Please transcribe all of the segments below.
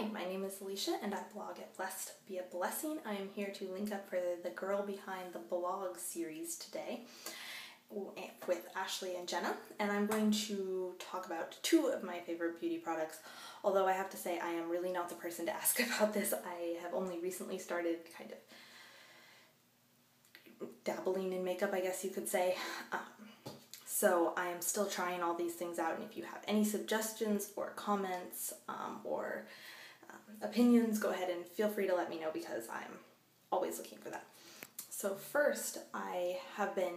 Hi, my name is Alesha and I blog at Blessed Be a Blessing. I am here to link up for the Girl Behind the Blog series today with Ashley and Jenna, and I'm going to talk about two of my favorite beauty products. Although I have to say, I am really not the person to ask about this. I have only recently started kind of dabbling in makeup, I guess you could say. Um, so I am still trying all these things out, and if you have any suggestions or comments um, or opinions, go ahead and feel free to let me know because I'm always looking for that. So first, I have been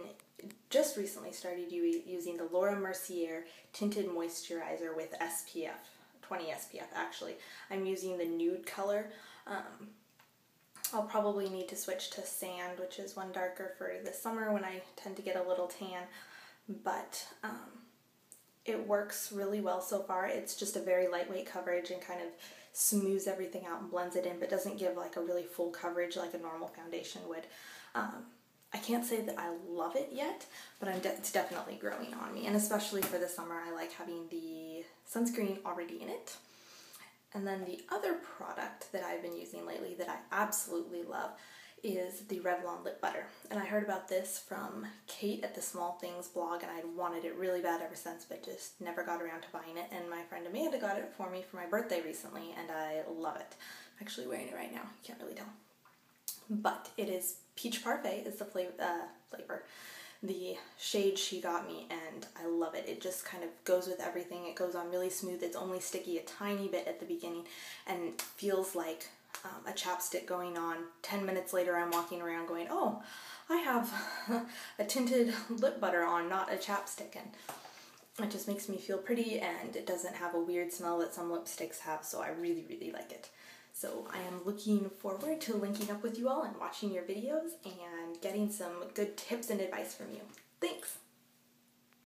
just recently started using the Laura Mercier Tinted Moisturizer with SPF, 20 SPF actually. I'm using the nude color. Um, I'll probably need to switch to sand, which is one darker for the summer when I tend to get a little tan but um, it works really well so far. It's just a very lightweight coverage and kind of smooths everything out and blends it in, but doesn't give like a really full coverage like a normal foundation would. Um, I can't say that I love it yet, but de it's definitely growing on me. And especially for the summer, I like having the sunscreen already in it. And then the other product that I've been using lately that I absolutely love is the Revlon lip butter. And I heard about this from Kate at the Small Things blog and I'd wanted it really bad ever since but just never got around to buying it and my friend Amanda got it for me for my birthday recently and I love it. I'm actually wearing it right now, you can't really tell. But it is Peach Parfait is the flavor, uh, flavor. The shade she got me and I love it. It just kind of goes with everything. It goes on really smooth. It's only sticky a tiny bit at the beginning and feels like um, a chapstick going on. 10 minutes later, I'm walking around going, oh, I have a tinted lip butter on, not a chapstick. And it just makes me feel pretty and it doesn't have a weird smell that some lipsticks have, so I really, really like it. So I am looking forward to linking up with you all and watching your videos and getting some good tips and advice from you. Thanks!